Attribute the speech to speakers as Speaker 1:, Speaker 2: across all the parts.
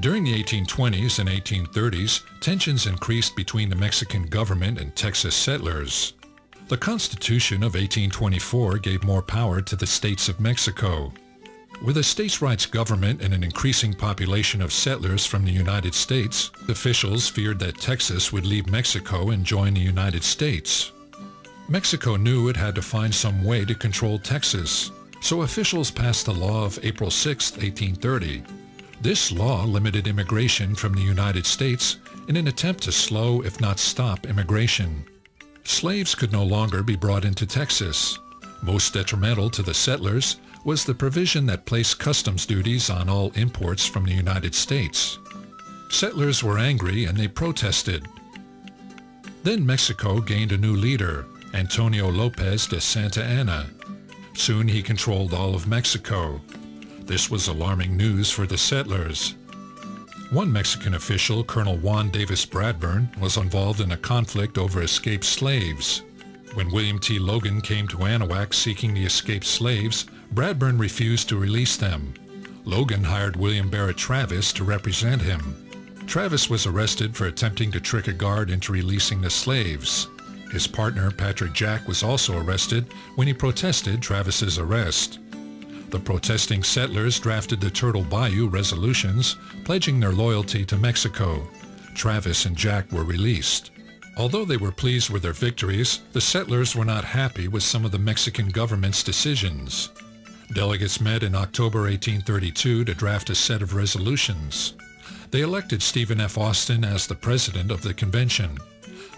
Speaker 1: During the 1820s and 1830s, tensions increased between the Mexican government and Texas settlers. The Constitution of 1824 gave more power to the states of Mexico. With a states' rights government and an increasing population of settlers from the United States, officials feared that Texas would leave Mexico and join the United States. Mexico knew it had to find some way to control Texas, so officials passed the law of April 6, 1830. This law limited immigration from the United States in an attempt to slow, if not stop, immigration. Slaves could no longer be brought into Texas. Most detrimental to the settlers was the provision that placed customs duties on all imports from the United States. Settlers were angry and they protested. Then Mexico gained a new leader, Antonio Lopez de Santa Anna. Soon he controlled all of Mexico. This was alarming news for the settlers. One Mexican official, Colonel Juan Davis Bradburn, was involved in a conflict over escaped slaves. When William T. Logan came to Anahuac seeking the escaped slaves, Bradburn refused to release them. Logan hired William Barrett Travis to represent him. Travis was arrested for attempting to trick a guard into releasing the slaves. His partner, Patrick Jack, was also arrested when he protested Travis's arrest. The protesting settlers drafted the Turtle Bayou resolutions, pledging their loyalty to Mexico. Travis and Jack were released. Although they were pleased with their victories, the settlers were not happy with some of the Mexican government's decisions. Delegates met in October 1832 to draft a set of resolutions. They elected Stephen F. Austin as the president of the convention.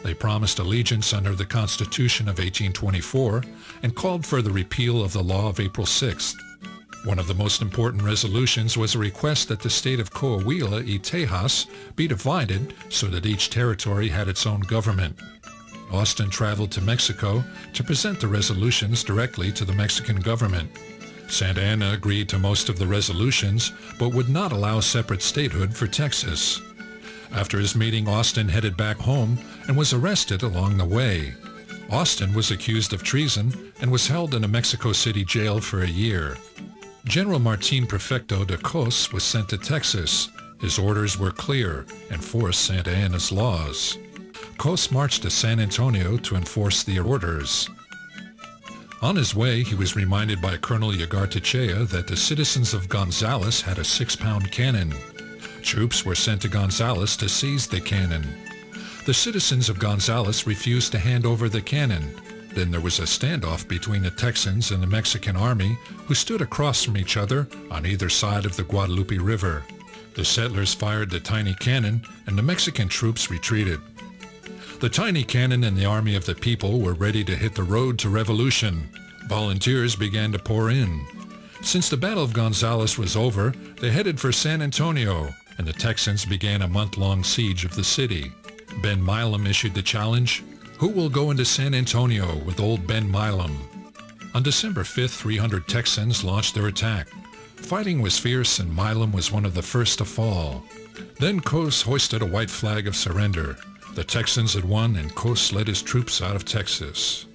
Speaker 1: They promised allegiance under the Constitution of 1824 and called for the repeal of the law of April 6th. One of the most important resolutions was a request that the state of Coahuila y Tejas be divided so that each territory had its own government. Austin traveled to Mexico to present the resolutions directly to the Mexican government. Santa Anna agreed to most of the resolutions, but would not allow separate statehood for Texas. After his meeting, Austin headed back home and was arrested along the way. Austin was accused of treason and was held in a Mexico City jail for a year. General Martin Perfecto de Cos was sent to Texas. His orders were clear, enforce Santa Anna's laws. Cos marched to San Antonio to enforce the orders. On his way, he was reminded by Colonel Ugartechea that the citizens of Gonzales had a six-pound cannon. Troops were sent to Gonzales to seize the cannon. The citizens of Gonzales refused to hand over the cannon, then there was a standoff between the Texans and the Mexican army, who stood across from each other on either side of the Guadalupe River. The settlers fired the tiny cannon, and the Mexican troops retreated. The tiny cannon and the Army of the People were ready to hit the road to revolution. Volunteers began to pour in. Since the Battle of Gonzales was over, they headed for San Antonio, and the Texans began a month-long siege of the city. Ben Milam issued the challenge, who will go into San Antonio with old Ben Milam? On December 5th, 300 Texans launched their attack. Fighting was fierce and Milam was one of the first to fall. Then Cos hoisted a white flag of surrender. The Texans had won and Cos led his troops out of Texas.